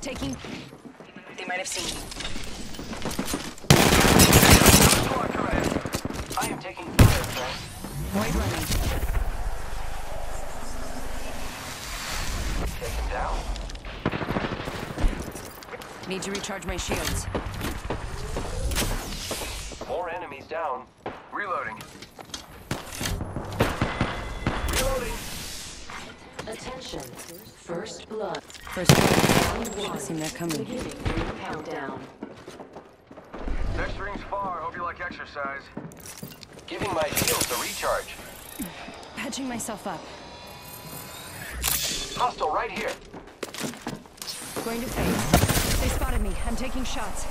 Taking... They might have seen in. I am taking fire. Void running. Down. Need to recharge my shields. More enemies down. Reloading. Reloading. Attention. First blood. First blood. I seen that coming. Countdown. Next ring's far. Hope you like exercise. Giving my shields a recharge. Patching myself up. Hostile right here. Going to phase. They spotted me. I'm taking shots.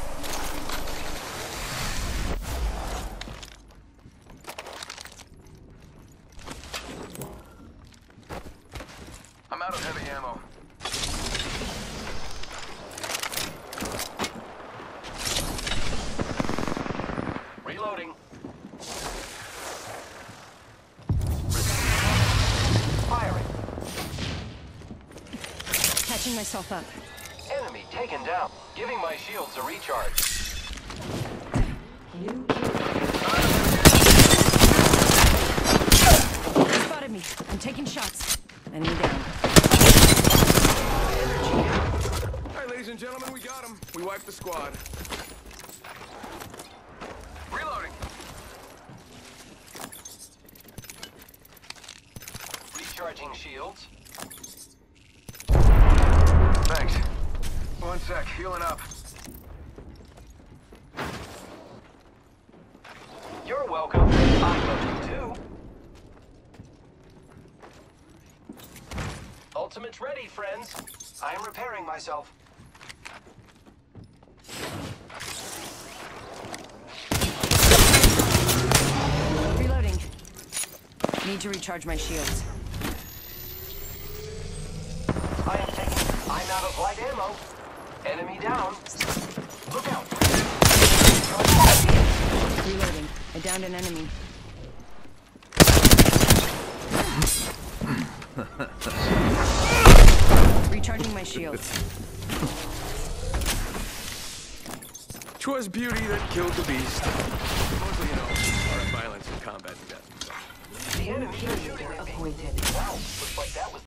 I'm out of heavy ammo. Reloading. Firing. Patching myself up. Enemy taken down. Giving my shields a recharge. New kill. They spotted me. I'm taking shots. Enemy down. All right, ladies and gentlemen, we got him. We wiped the squad. Reloading. Recharging shields. Thanks. One sec, healing up. You're welcome. I love you too. Ultimate's ready, friends. I am repairing myself. Need to recharge my shields. I am taking. I'm out of light ammo. Enemy down. Look out. Reloading. I downed an enemy. Recharging my shields. Twas beauty that killed the beast. Mostly, you